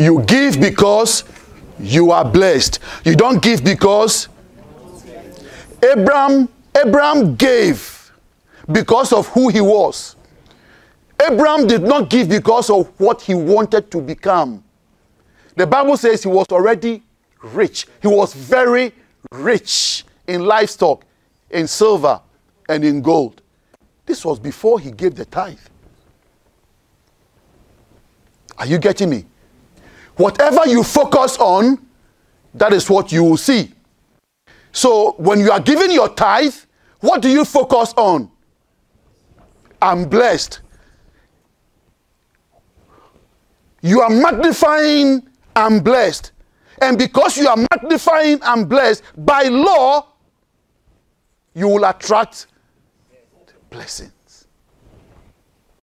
You give because you are blessed. You don't give because Abraham Abraham gave because of who he was. Abraham did not give because of what he wanted to become. The Bible says he was already rich. He was very rich in livestock, in silver, and in gold. This was before he gave the tithe. Are you getting me? Whatever you focus on, that is what you will see. So when you are giving your tithe, what do you focus on? I'm blessed. You are magnifying, I'm blessed. And because you are magnifying, I'm blessed, by law, you will attract blessing.